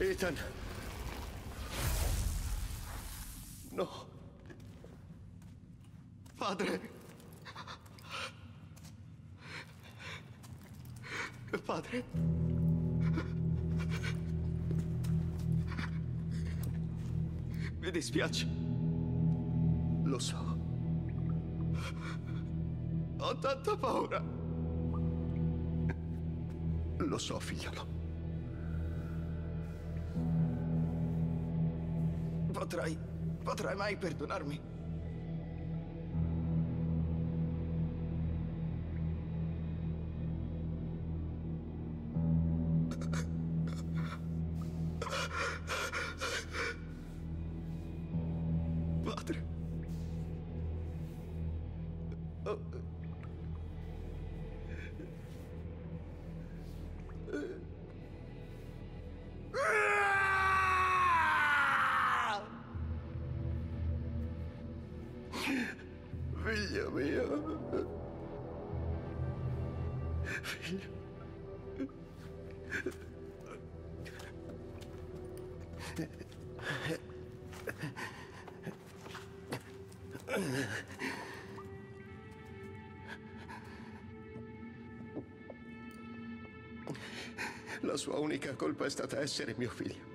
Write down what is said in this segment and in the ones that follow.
Ethan. No. Padre. Padre. Mi dispiace. Lo so. Ho tanta paura. Lo so, figliolo. Potrai... potrai mai perdonarmi? Padre. Oh. Figlio mio. Figlio. La sua unica colpa è stata essere mio figlio.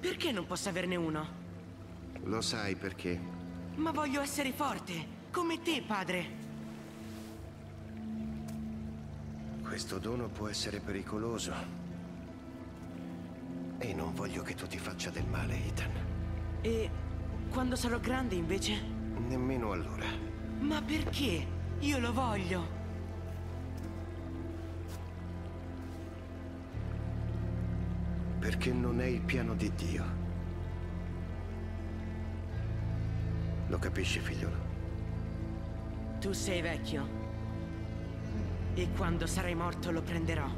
Perché non posso averne uno? Lo sai perché? Ma voglio essere forte, come te, padre. Questo dono può essere pericoloso. E non voglio che tu ti faccia del male, Ethan. E quando sarò grande, invece? Nemmeno allora. Ma perché? Io lo voglio. Perché non è il piano di Dio. Lo capisci, figliolo? Tu sei vecchio. E quando sarai morto lo prenderò.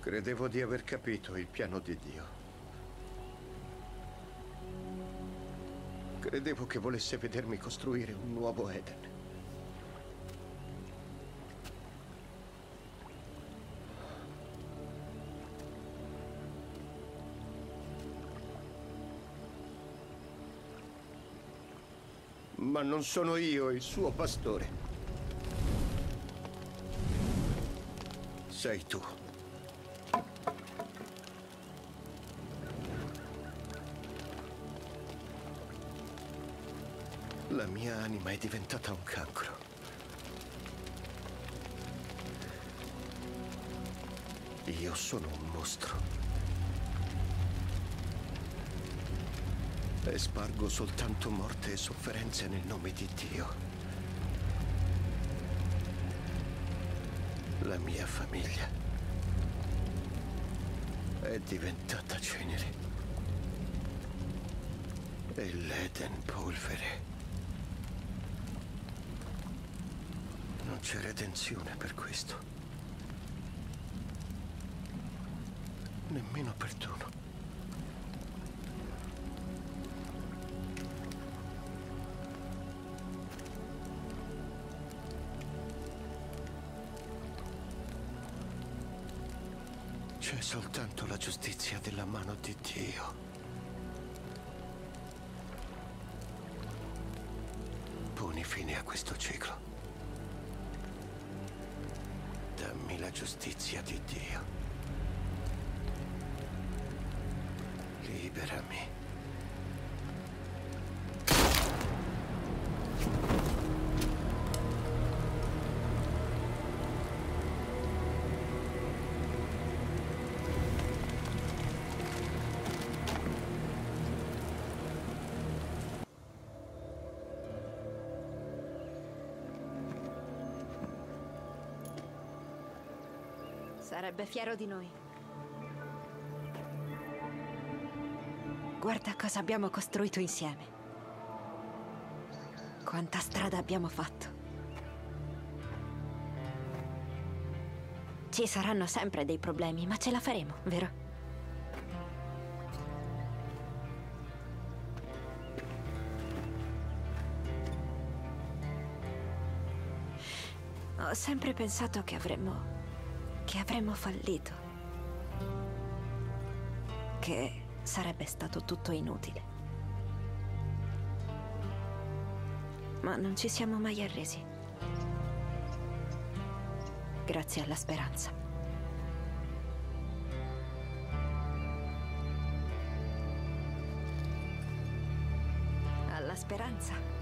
Credevo di aver capito il piano di Dio. Credevo che volesse vedermi costruire un nuovo Eden. Ma non sono io il suo pastore. Sei tu. Mia anima è diventata un cancro. Io sono un mostro. E spargo soltanto morte e sofferenze nel nome di Dio. La mia famiglia è diventata cenere. E l'Eden polvere. Non c'è redenzione per questo. Nemmeno perdono. C'è soltanto la giustizia della mano di Dio. Poni fine a questo ciclo. La giustizia di Dio. Liberami. Sarebbe fiero di noi. Guarda cosa abbiamo costruito insieme. Quanta strada abbiamo fatto. Ci saranno sempre dei problemi, ma ce la faremo, vero? Ho sempre pensato che avremmo... che avremmo fallito. Che sarebbe stato tutto inutile. Ma non ci siamo mai arresi. Grazie alla speranza. Alla speranza.